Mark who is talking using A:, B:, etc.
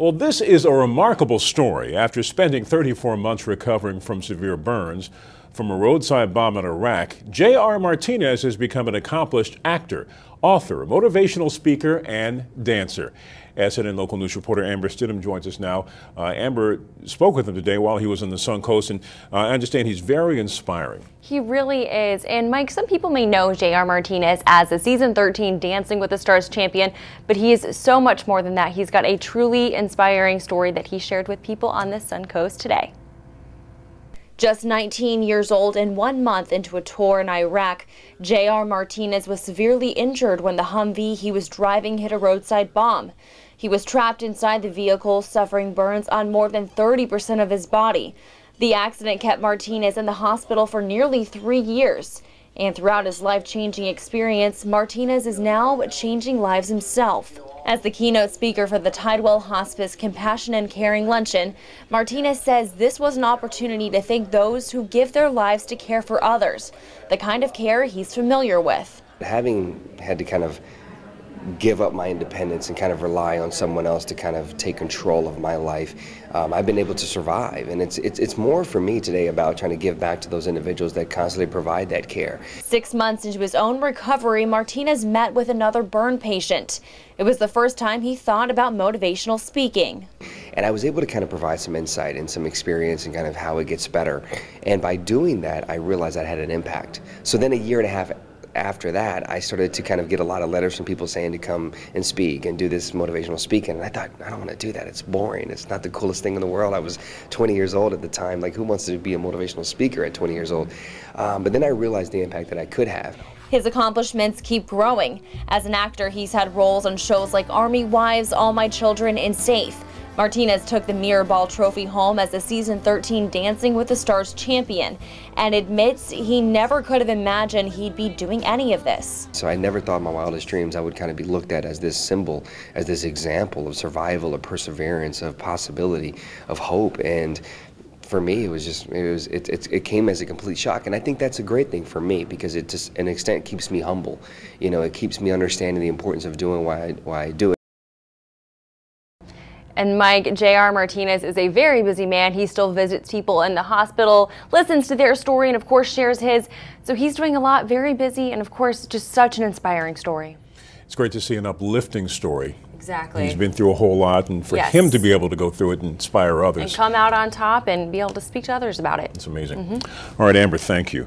A: Well, this is a remarkable story. After spending 34 months recovering from severe burns from a roadside bomb in Iraq, J.R. Martinez has become an accomplished actor, author, motivational speaker, and dancer. SNN local news reporter Amber Stidham joins us now. Uh, Amber spoke with him today while he was on the Suncoast, and uh, I understand he's very inspiring.
B: He really is. And Mike, some people may know J.R. Martinez as a season 13 Dancing with the Stars champion, but he is so much more than that. He's got a truly inspiring story that he shared with people on the Suncoast today. Just 19 years old and one month into a tour in Iraq, J.R. Martinez was severely injured when the Humvee he was driving hit a roadside bomb. He was trapped inside the vehicle, suffering burns on more than 30% of his body. The accident kept Martinez in the hospital for nearly three years. And throughout his life-changing experience, Martinez is now changing lives himself. As the keynote speaker for the Tidewell Hospice Compassion and Caring Luncheon, Martinez says this was an opportunity to thank those who give their lives to care for others, the kind of care he's familiar with.
C: Having had to kind of give up my independence and kind of rely on someone else to kind of take control of my life, um, I've been able to survive. And it's, it's, it's more for me today about trying to give back to those individuals that constantly provide that care.
B: Six months into his own recovery, Martinez met with another burn patient. It was the first time he thought about motivational speaking.
C: And I was able to kind of provide some insight and some experience and kind of how it gets better. And by doing that, I realized that had an impact. So then a year and a half after that, I started to kind of get a lot of letters from people saying to come and speak and do this motivational speaking. And I thought, I don't want to do that. It's boring. It's not the coolest thing in the world. I was 20 years old at the time. Like, who wants to be a motivational speaker at 20 years old? Um, but then I realized the impact that I could have.
B: His accomplishments keep growing. As an actor, he's had roles on shows like Army Wives, All My Children, and Safe. Martinez took the Mirror Ball Trophy home as the season 13 Dancing with the Stars champion and admits he never could have imagined he'd be doing any of this.
C: So I never thought my wildest dreams I would kind of be looked at as this symbol, as this example of survival, of perseverance, of possibility, of hope. And for me, it was just it was it, it, it, came as a complete shock, and I think that's a great thing for me because it just, an extent, keeps me humble. You know, it keeps me understanding the importance of doing why I, why I do it.
B: And Mike J.R. Martinez is a very busy man. He still visits people in the hospital, listens to their story, and of course shares his. So he's doing a lot, very busy, and of course, just such an inspiring story.
A: It's great to see an uplifting story.
B: Exactly.
A: He's been through a whole lot, and for yes. him to be able to go through it and inspire others.
B: And come out on top and be able to speak to others about it.
A: It's amazing. Mm -hmm. All right, Amber, thank you.